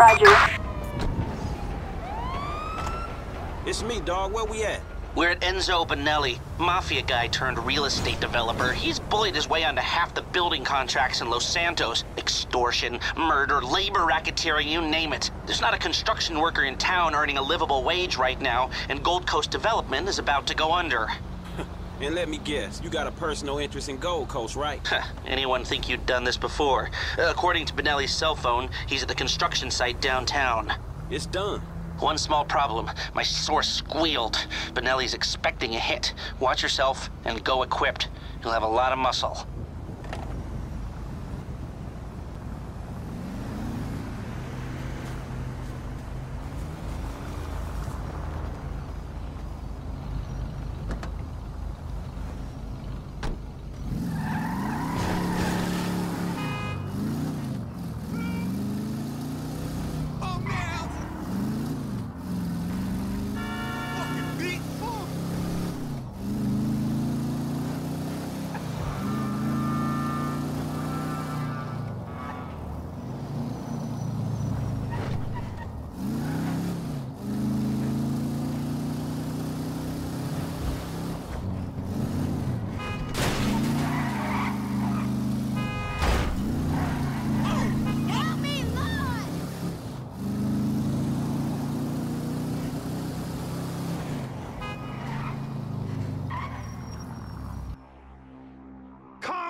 Roger. It's me, dog. Where we at? We're at Enzo Bonelli, mafia guy turned real estate developer. He's bullied his way onto half the building contracts in Los Santos. Extortion, murder, labor racketeering, you name it. There's not a construction worker in town earning a livable wage right now, and Gold Coast Development is about to go under. And let me guess, you got a personal interest in Gold Coast, right? Anyone think you'd done this before? Uh, according to Bonelli's cell phone, he's at the construction site downtown. It's done. One small problem. My source squealed. Bonelli's expecting a hit. Watch yourself and go equipped. You'll have a lot of muscle.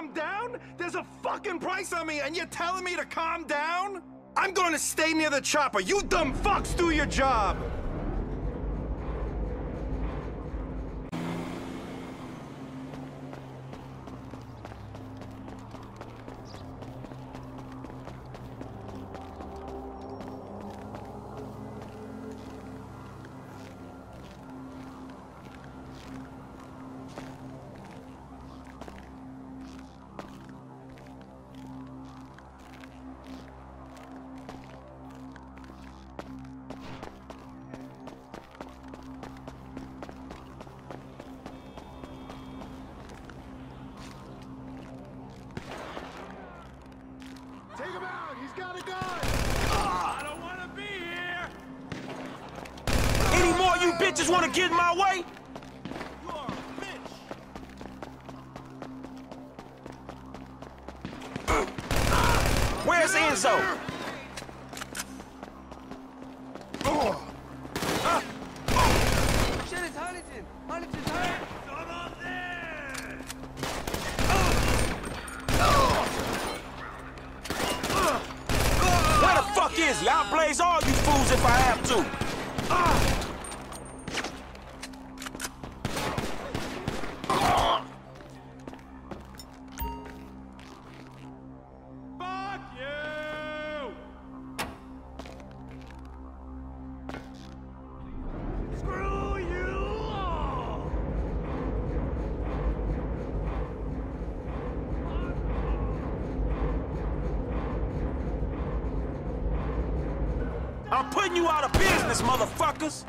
Calm down? There's a fucking price on me, and you're telling me to calm down? I'm going to stay near the chopper. You dumb fucks do your job. Bitches want to get in my way? You are a bitch. Where's Enzo? Shit, it's Huntington! Huntington's hurt! Where the fuck is he? I'll blaze all you fools if I have to. I'm putting you out of business, motherfuckers.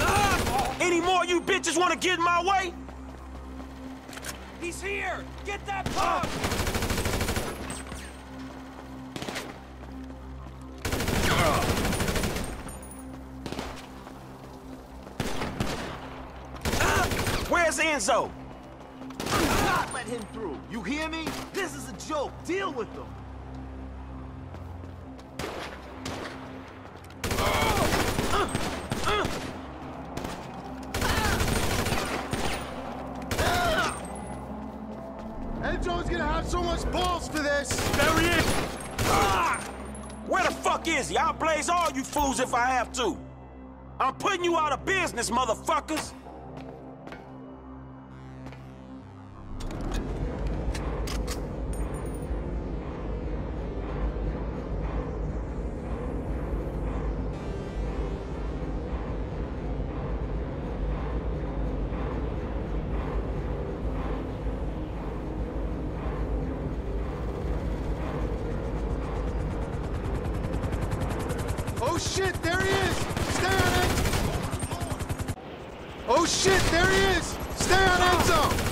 Ah! Any more you bitches want to get in my way? He's here! Get that pump! Enzo? Not let him through. You hear me? This is a joke. Deal with them. Enzo's gonna have so much balls for this. There he is! Ah! Where the fuck is he? I'll blaze all you fools if I have to. I'm putting you out of business, motherfuckers. There he is! Stay on end. Oh shit, there he is! Stay on end zone!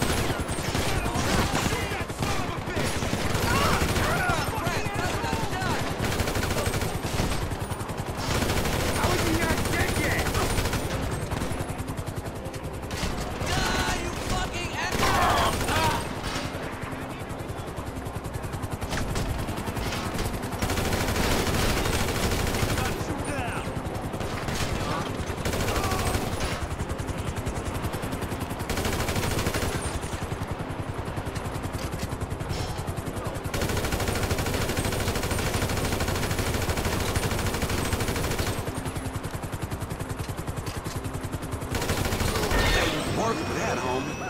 Work for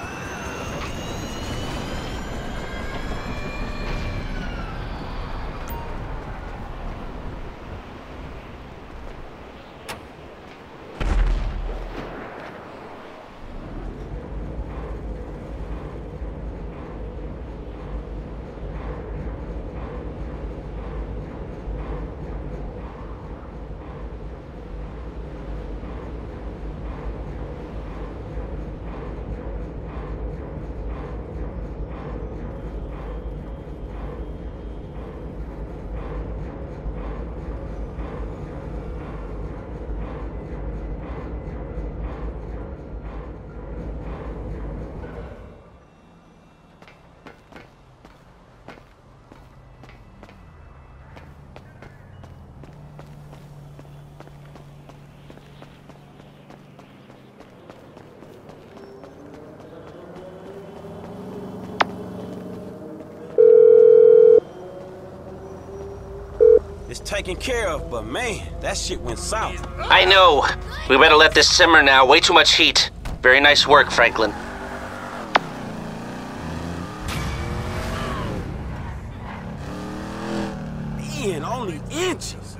It's taken care of, but man, that shit went south. I know. We better let this simmer now. Way too much heat. Very nice work, Franklin. Ian, only inches.